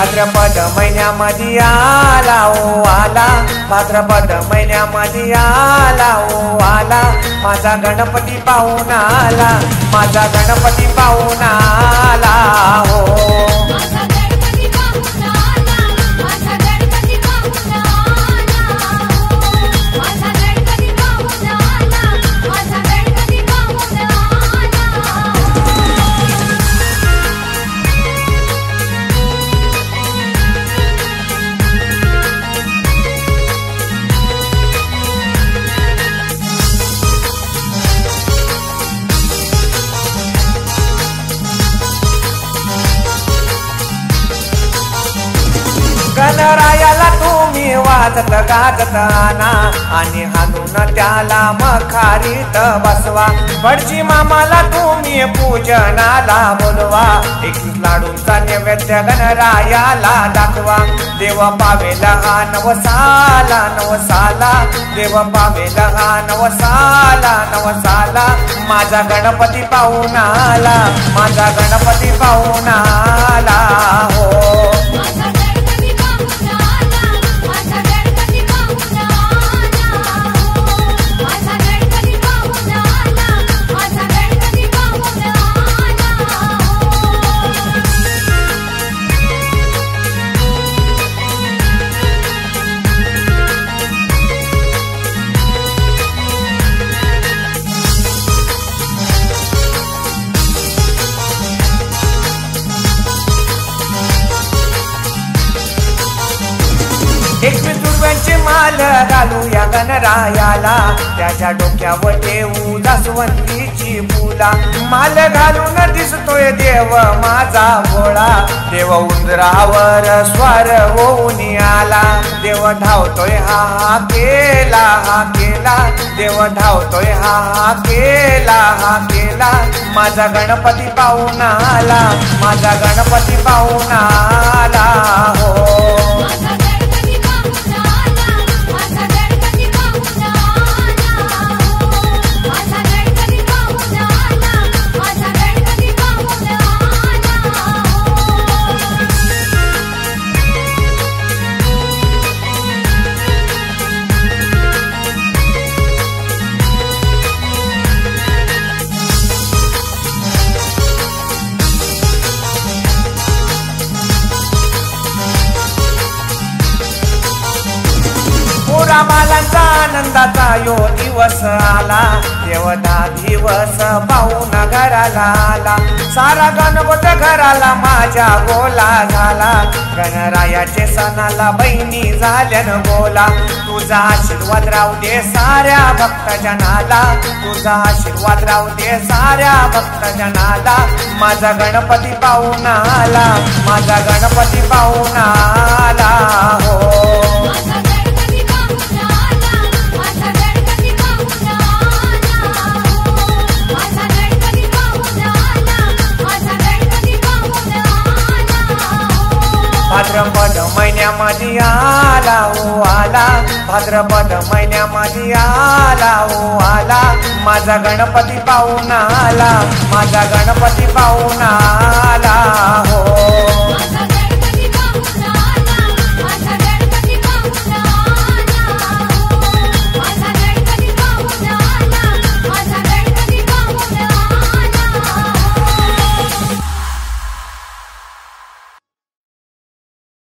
भाद्रपद महिन्यामध्ये आला ओ आला. भाद्रपद महिन्यामध्ये आला ओ आला. माझा गणपती पाहून आला माझा गणपती पाहून आला. गणरायाला तुम्ही वाजत गाजत आणा आणि हाणून त्याला मखारीत बसवा. भटजी मामाला तुम्ही पूजनाला बोलवा. एकवीस लाडूचा नैवेद्य गणरायाला दाखवा. देव पावेल हा नवसाला नवसाला. देव पावेला हा नवसाला नवसाला. माझा गणपती पाहून आला माझा गणपती पाहून आला हो. रायाला. गणरायाला त्याच्या डोक्यावर ठेवू जास्वंतीची फुला. माल घालून दिसतोय देव माझा भोळा देव उंदरावर स्वार होऊन आला. देव धावतोय हा हा केला हा केला. देव धावतोय हा हा केला हा केला. माझा गणपती पाहुणा आला. माझा गणपती पाहुणा पुरा बालांचा आनंदाचा यो दिवस आला. देवता दिवस पाहून घराला आला. सारा गणपत घराला माझ्या गोला झाला. गणरायाचे सणाला बहिणी झाल्यानं बोला. तुझा आशीर्वाद राहू दे साऱ्या भक्तजनाला. तुझा आशीर्वाद राहू दे साऱ्या भक्तजनाला. माझा गणपती पाहून आला. माझा गणपती पाहून आला. हो. भाद्रपद महिन्यामध्ये आला ओ आला. भाद्रपद महिन्यामध्ये आला ओ आला. माझा गणपती पाहून आला माझा गणपती पाहून आला हो.